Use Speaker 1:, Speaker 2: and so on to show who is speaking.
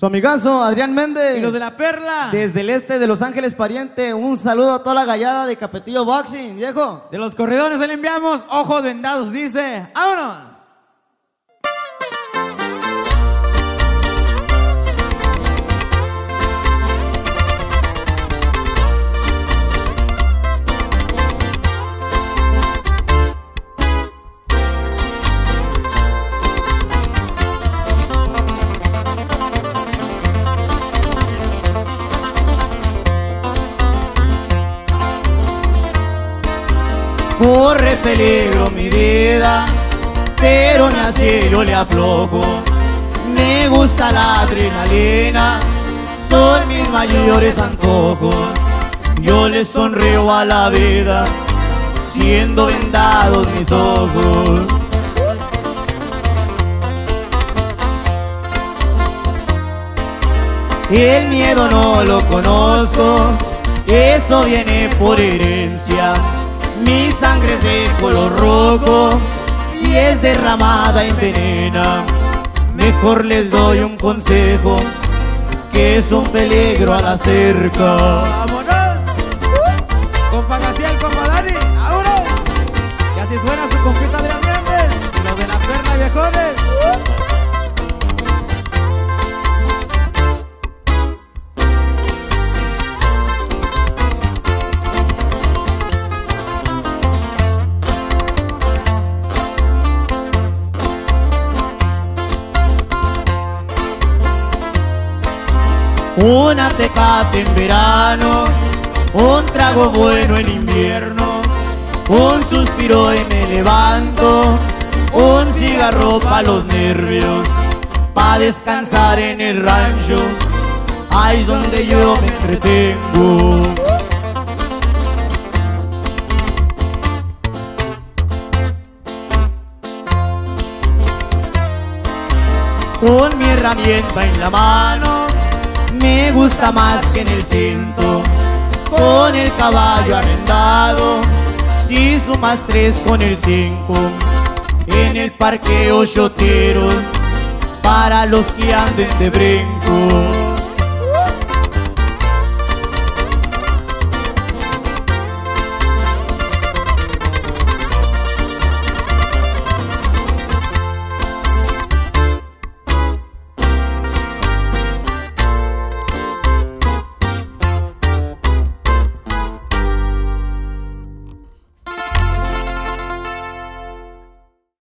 Speaker 1: Su amigazo Adrián Méndez.
Speaker 2: Y los de la Perla.
Speaker 1: Desde el este de Los Ángeles Pariente. Un saludo a toda la gallada de Capetillo Boxing, viejo.
Speaker 2: De los corredores le enviamos ojos vendados, dice. ¡Vámonos!
Speaker 1: Corre peligro mi vida, pero ni así yo le aflojo. Me gusta la adrenalina, son mis mayores antojos. Yo le sonrío a la vida, siendo vendados mis ojos. El miedo no lo conozco, eso viene por herencia. Mi sangre es de color rojo, si es derramada envenena. Mejor les doy un consejo, que es un peligro a la cerca. Una tecate en verano, un trago bueno en invierno, un suspiro y me levanto, un cigarro pa' los nervios, pa' descansar en el rancho, ahí donde yo me entretengo. Con mi herramienta en la mano, me gusta más que en el cinto. Con el caballo arrendado, si sumas tres con el cinco. En el parque ocho tiros, para los que anden de brinco.